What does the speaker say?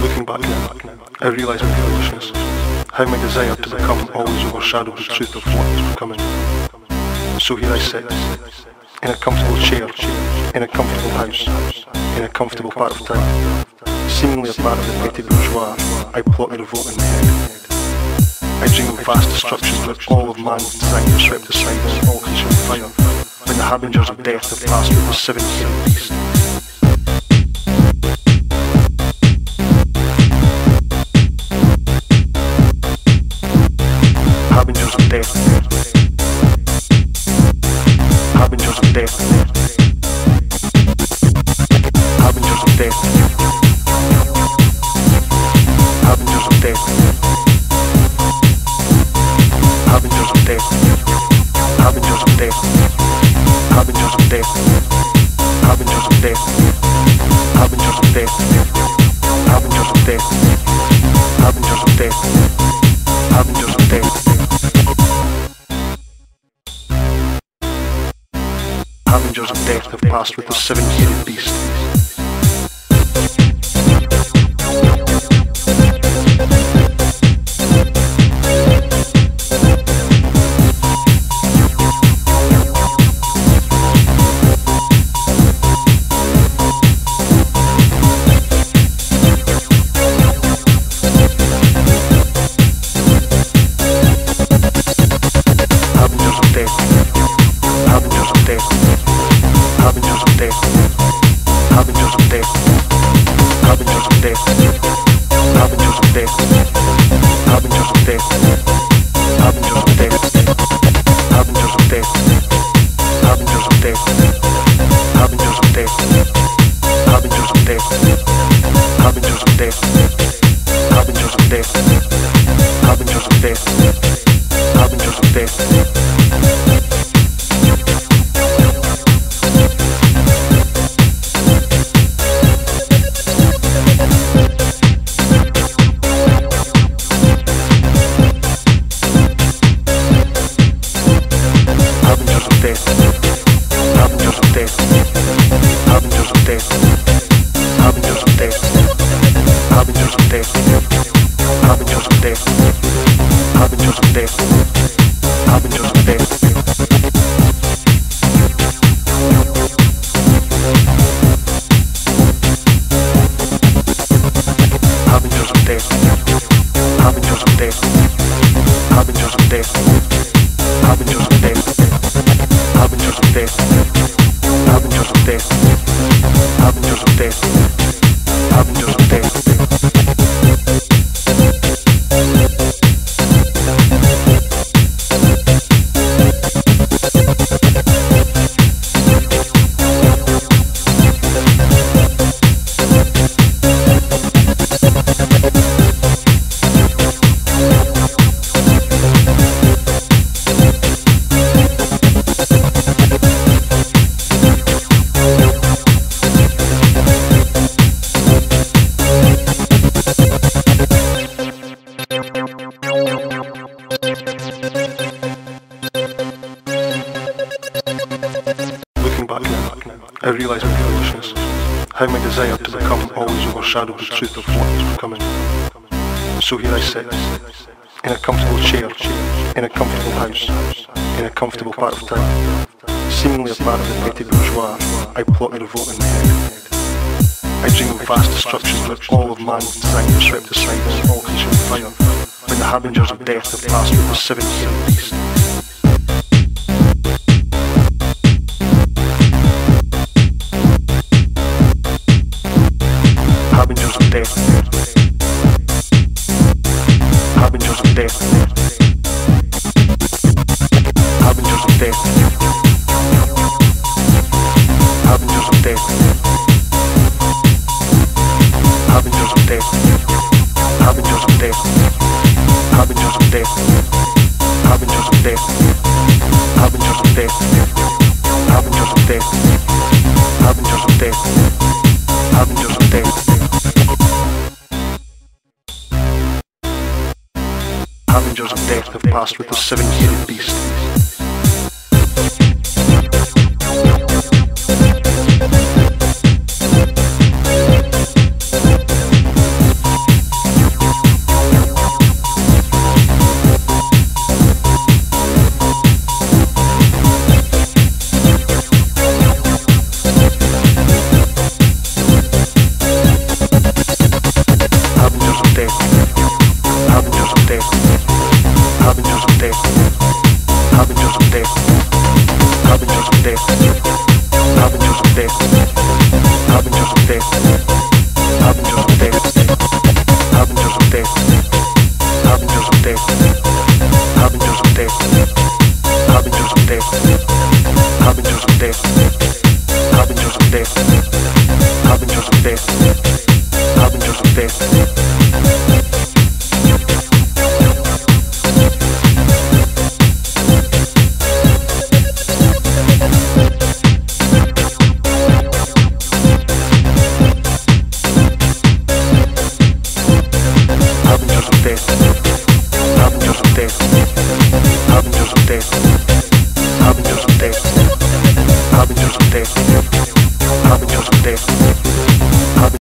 Looking back now, I realise my foolishness, how my desire to become always overshadowed the truth of what is becoming. So here I sit, in a comfortable chair, in a comfortable house, in a comfortable part of town. Seemingly a part of the petty bourgeois, I plot the revolt in my head. I dream of vast destruction that all of man designed to swept aside an all-consuming fire, when the harbingers of death have passed with the seven-headed beast. Harbingers of death. Harbingers of death. Harbingers of death. Harbingers of death. Harbingers of death. Harbingers of death. Harbingers of death. Harbingers of death. Harbingers of death. Harbingers of death. Harbingers of death. Harbingers of death. Harbingers of death have passed with the seven-headed beast. Harbingers of death. I've been just a day. Avengers of Death. Avengers of Death. Avengers how my desire to become always overshadowed the truth of what is becoming. So here I sit, in a comfortable chair, in a comfortable house, in a comfortable part of town. Seemingly a part of the petty bourgeois, I plot the revolt in my head. I dream of vast destruction that all of man designed to swept aside an all-consuming fire, when the harbingers of death have passed with the seven-headed beast. Harbingers of death. Harbingers of death. Harbingers of death. Harbingers of death have passed with the seven-headed beast. Habenters of death. Habenters of death. Haven't you some days?